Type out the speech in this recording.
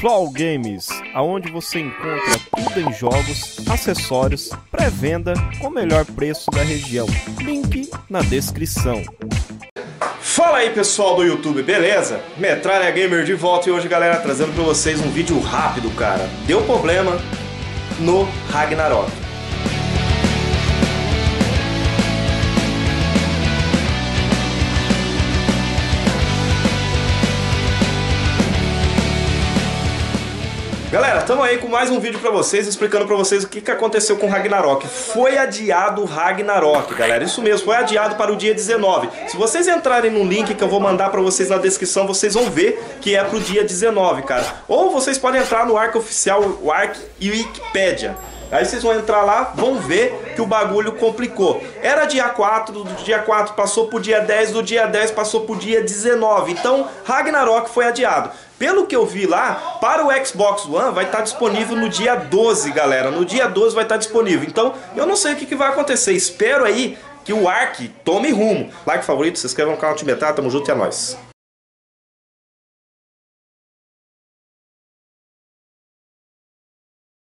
Flow Games, aonde você encontra tudo em jogos, acessórios, pré-venda com o melhor preço da região. Link na descrição. Fala aí pessoal do YouTube, beleza? Metralha Gamer de volta e hoje galera trazendo pra vocês um vídeo rápido, cara. Deu problema no Ragnarok. Galera, estamos aí com mais um vídeo pra vocês, explicando pra vocês o que, que aconteceu com Ragnarok. Foi adiado o Ragnarok, galera. Isso mesmo, foi adiado para o dia 19. Se vocês entrarem no link que eu vou mandar pra vocês na descrição, vocês vão ver que é pro dia 19, cara. Ou vocês podem entrar no Arc Oficial, o Arc Wikipedia. Aí vocês vão entrar lá, vão ver que o bagulho complicou. Era dia 4, do dia 4 passou pro dia 10, do dia 10 passou pro dia 19. Então, Ragnarok foi adiado. Pelo que eu vi lá, para o Xbox One vai estar disponível no dia 12, galera. No dia 12 vai estar disponível. Então, eu não sei o que, que vai acontecer. Espero aí que o Ark tome rumo. Like, favorito, se inscreva no canal Tibetar. Tamo junto e é nóis.